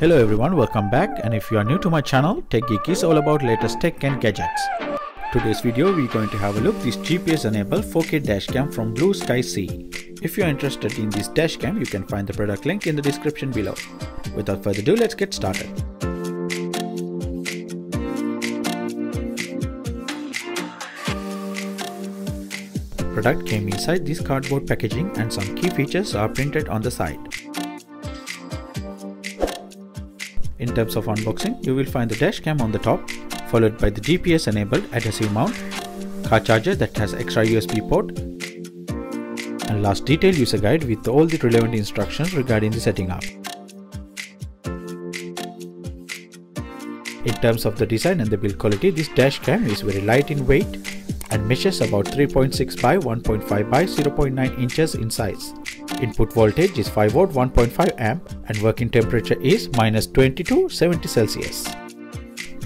Hello everyone, welcome back and if you are new to my channel, Tech Geek is all about latest tech and gadgets. Today's video we're going to have a look this GPS enabled 4K dashcam from Blueskysea. If you are interested in this dashcam, you can find the product link in the description below. Without further ado, let's get started. Product came inside this cardboard packaging and some key features are printed on the side. In terms of unboxing, you will find the dash cam on the top, followed by the GPS enabled adhesive mount, car charger that has extra USB port, and last detailed user guide with all the relevant instructions regarding the setting up. In terms of the design and the build quality, this dash cam is very light in weight and measures about 3.6 by 1.5 by 0.9 inches in size. Input voltage is 5 volt 1.5 amp and working temperature is minus 22 70 Celsius.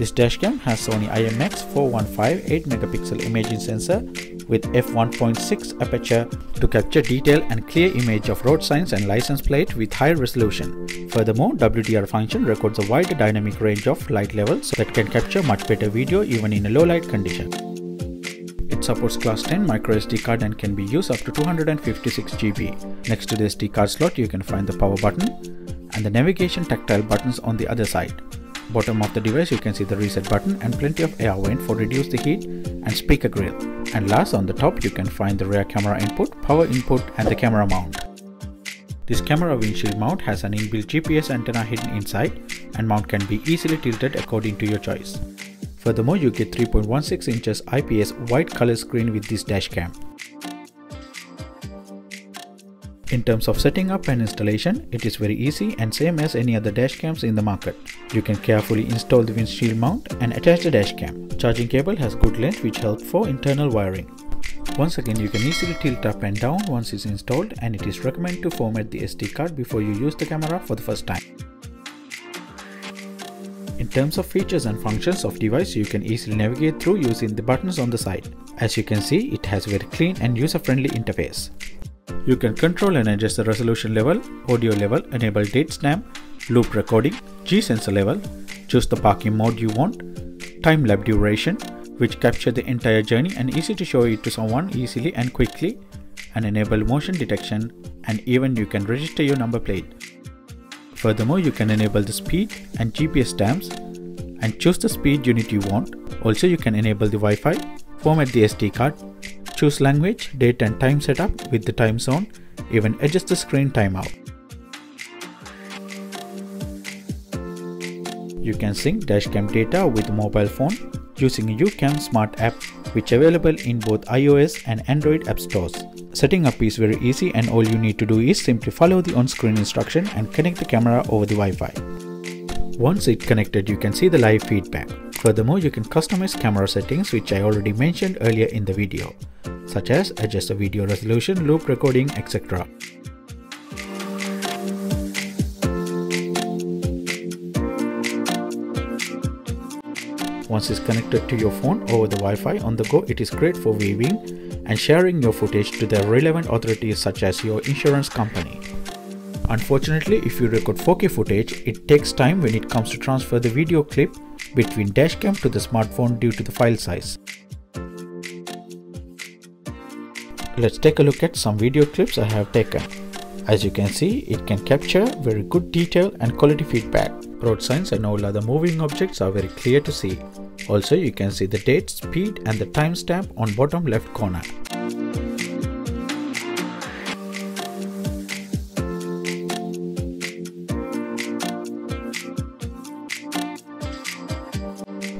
This dashcam has Sony IMX 415 8 megapixel imaging sensor with f1.6 aperture to capture detailed and clear image of road signs and license plate with high resolution. Furthermore, WDR function records a wide dynamic range of light levels that can capture much better video even in a low light condition It supports class 10 microSD card and can be used up to 256 GB. Next to the SD card slot you can find the power button and the navigation tactile buttons on the other side. Bottom of the device you can see the reset button and plenty of air vent for reduce the heat and speaker grill. And last on the top you can find the rear camera input, power input and the camera mount. This camera windshield mount has an inbuilt GPS antenna hidden inside and mount can be easily tilted according to your choice. Furthermore, you get 3.16 inches IPS white color screen with this dashcam. In terms of setting up and installation, it is very easy and same as any other dash cams in the market. You can carefully install the windshield mount and attach the dash cam. Charging cable has good length which helps for internal wiring. Once again, you can easily tilt up and down once it's installed and it is recommended to format the SD card before you use the camera for the first time. In terms of features and functions of device, you can easily navigate through using the buttons on the side. As you can see, it has very clean and user-friendly interface. You can control and adjust the resolution level, audio level, enable date stamp, loop recording, G-sensor level, choose the parking mode you want, time lapse duration, which capture the entire journey and easy to show it to someone easily and quickly, and enable motion detection, and even you can register your number plate. Furthermore, you can enable the speed and GPS stamps and choose the speed unit you want. Also, you can enable the Wi-Fi, format the SD card, choose language, date and time setup with the time zone, even adjust the screen timeout. You can sync dashcam data with mobile phone using UCam Smart app which available in both iOS and Android app stores. Setting up is very easy and all you need to do is simply follow the on-screen instruction and connect the camera over the Wi-Fi. Once it connected, you can see the live feedback. Furthermore, you can customize camera settings which I already mentioned earlier in the video, such as adjust the video resolution, loop recording, etc. Once it's connected to your phone over the Wi-Fi on the go, it is great for viewing and sharing your footage to the relevant authorities such as your insurance company. Unfortunately, if you record 4K footage, it takes time when it comes to transfer the video clip between dashcam to the smartphone due to the file size. Let's take a look at some video clips I have taken. As you can see, it can capture very good detail and quality feedback. Road signs and all other moving objects are very clear to see. Also, you can see the date, speed and the timestamp on bottom left corner.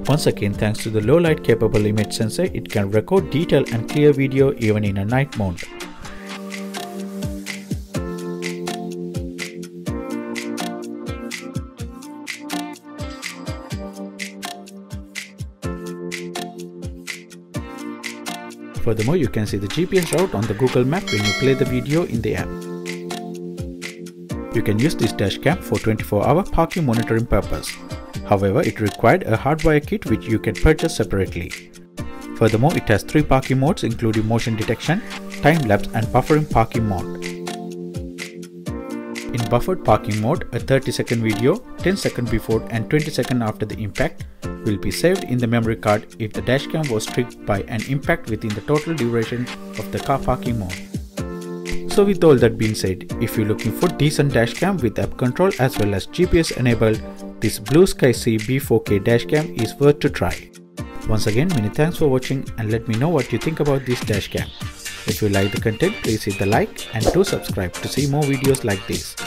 Once again, thanks to the low light capable image sensor, it can record detailed and clear video even in a night mode. Furthermore, you can see the GPS route on the Google map when you play the video in the app. You can use this dash cam for 24 hour parking monitoring purpose. However, it required a hardware kit which you can purchase separately. Furthermore, it has three parking modes including motion detection, time lapse and buffering parking mode. In buffered parking mode, a 30 second video, 10 second before and 20 second after the impact will be saved in the memory card if the dashcam was triggered by an impact within the total duration of the car parking mode. So with all that being said, if you're looking for decent dashcam with app control as well as GPS enabled, this Blueskysea B4K dashcam is worth to try. Once again, many thanks for watching and let me know what you think about this dashcam. If you like the content, please hit the like and do subscribe to see more videos like this.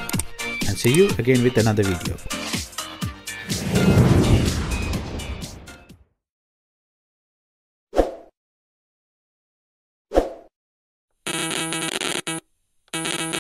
And see you again with another video.